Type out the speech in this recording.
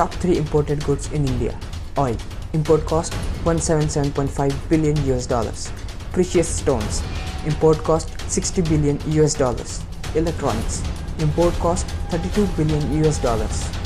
Top 3 imported goods in India. Oil. Import cost 177.5 billion US dollars. Precious stones. Import cost 60 billion US dollars. Electronics. Import cost 32 billion US dollars.